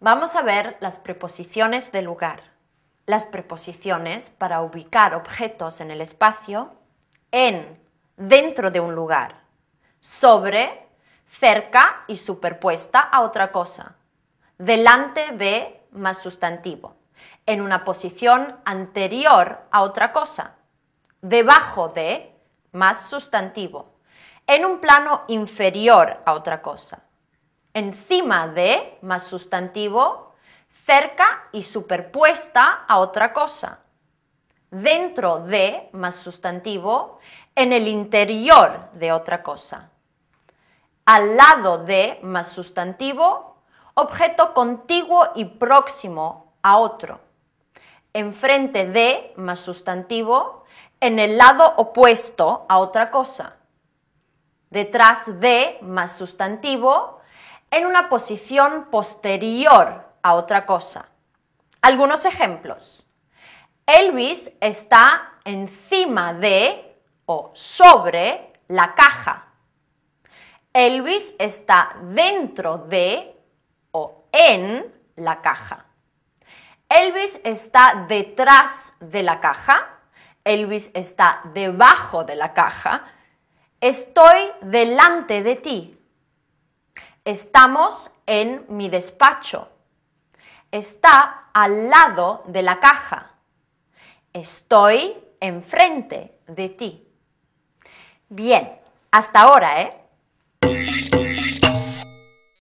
Vamos a ver las preposiciones de lugar. Las preposiciones para ubicar objetos en el espacio en, dentro de un lugar, sobre, cerca y superpuesta a otra cosa, delante de más sustantivo, en una posición anterior a otra cosa, debajo de más sustantivo, en un plano inferior a otra cosa, encima de más sustantivo, cerca y superpuesta a otra cosa, dentro de más sustantivo, en el interior de otra cosa, al lado de más sustantivo, objeto contiguo y próximo a otro, enfrente de más sustantivo, en el lado opuesto a otra cosa, detrás de más sustantivo, en una posición posterior a otra cosa. Algunos ejemplos. Elvis está encima de o sobre la caja. Elvis está dentro de o en la caja. Elvis está detrás de la caja. Elvis está debajo de la caja. Estoy delante de ti. Estamos en mi despacho. Está al lado de la caja. Estoy enfrente de ti. Bien, hasta ahora, ¿eh?